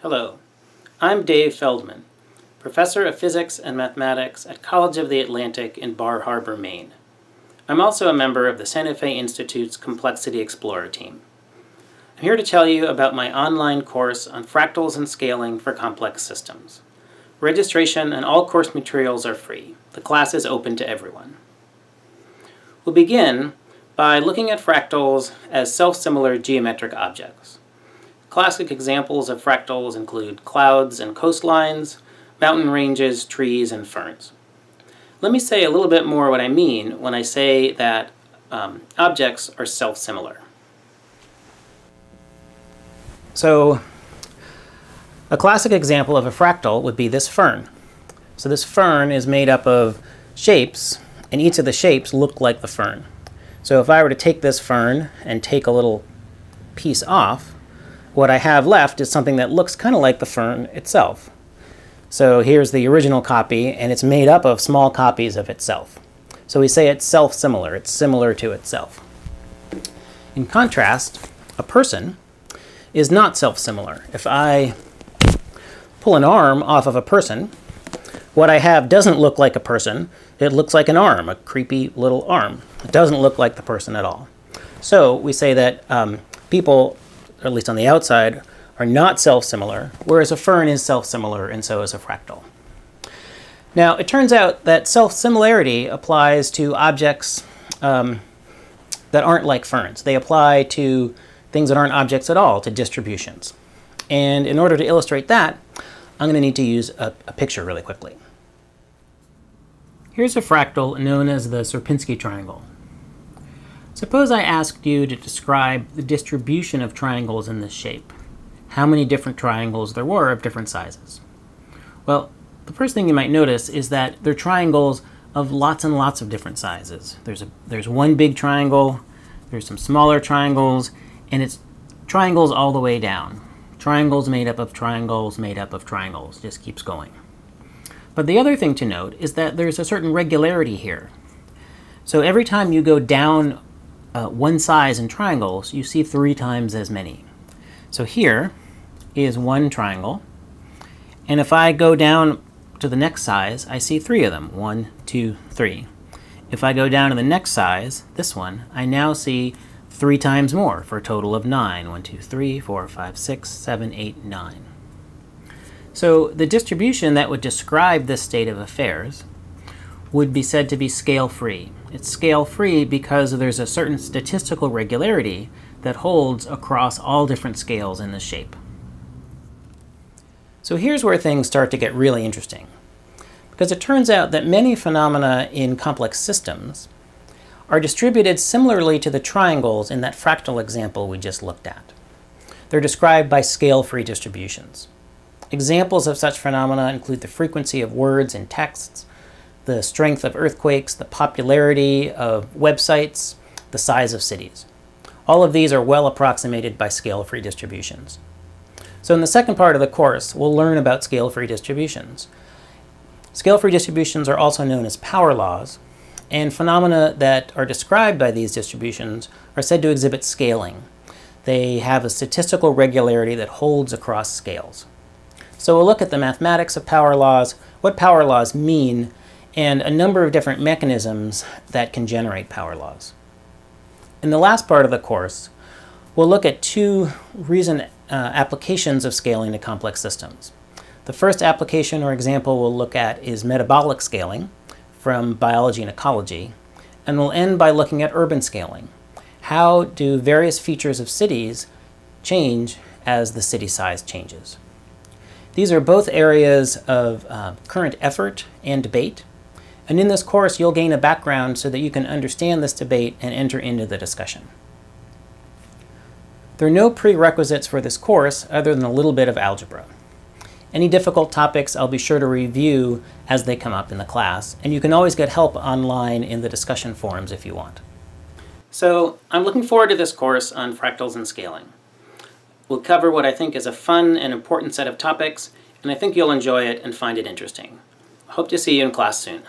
Hello, I'm Dave Feldman, Professor of Physics and Mathematics at College of the Atlantic in Bar Harbor, Maine. I'm also a member of the Santa Fe Institute's Complexity Explorer team. I'm here to tell you about my online course on fractals and scaling for complex systems. Registration and all course materials are free. The class is open to everyone. We'll begin by looking at fractals as self-similar geometric objects. Classic examples of fractals include clouds and coastlines, mountain ranges, trees, and ferns. Let me say a little bit more what I mean when I say that um, objects are self-similar. So, a classic example of a fractal would be this fern. So this fern is made up of shapes, and each of the shapes look like the fern. So if I were to take this fern and take a little piece off, what I have left is something that looks kind of like the fern itself. So here's the original copy, and it's made up of small copies of itself. So we say it's self-similar, it's similar to itself. In contrast, a person is not self-similar. If I pull an arm off of a person, what I have doesn't look like a person, it looks like an arm, a creepy little arm. It doesn't look like the person at all. So we say that um, people, at least on the outside, are not self-similar, whereas a fern is self-similar and so is a fractal. Now, it turns out that self-similarity applies to objects um, that aren't like ferns. They apply to things that aren't objects at all, to distributions. And in order to illustrate that, I'm going to need to use a, a picture really quickly. Here's a fractal known as the Sierpinski triangle. Suppose I asked you to describe the distribution of triangles in this shape. How many different triangles there were of different sizes. Well, the first thing you might notice is that they're triangles of lots and lots of different sizes. There's, a, there's one big triangle, there's some smaller triangles, and it's triangles all the way down. Triangles made up of triangles made up of triangles. Just keeps going. But the other thing to note is that there's a certain regularity here. So every time you go down uh, one size in triangles, you see three times as many. So here is one triangle. And if I go down to the next size, I see three of them. One, two, three. If I go down to the next size, this one, I now see three times more for a total of nine. One, two, three, four, five, six, seven, eight, nine. So the distribution that would describe this state of affairs would be said to be scale-free. It's scale-free because there's a certain statistical regularity that holds across all different scales in the shape. So here's where things start to get really interesting. Because it turns out that many phenomena in complex systems are distributed similarly to the triangles in that fractal example we just looked at. They're described by scale-free distributions. Examples of such phenomena include the frequency of words in texts, the strength of earthquakes, the popularity of websites, the size of cities. All of these are well approximated by scale-free distributions. So in the second part of the course, we'll learn about scale-free distributions. Scale-free distributions are also known as power laws, and phenomena that are described by these distributions are said to exhibit scaling. They have a statistical regularity that holds across scales. So we'll look at the mathematics of power laws, what power laws mean, and a number of different mechanisms that can generate power laws. In the last part of the course, we'll look at two recent uh, applications of scaling to complex systems. The first application or example we'll look at is metabolic scaling, from biology and ecology, and we'll end by looking at urban scaling. How do various features of cities change as the city size changes? These are both areas of uh, current effort and debate, and in this course you'll gain a background so that you can understand this debate and enter into the discussion. There are no prerequisites for this course other than a little bit of algebra. Any difficult topics I'll be sure to review as they come up in the class, and you can always get help online in the discussion forums if you want. So I'm looking forward to this course on fractals and scaling. We'll cover what I think is a fun and important set of topics, and I think you'll enjoy it and find it interesting. Hope to see you in class soon.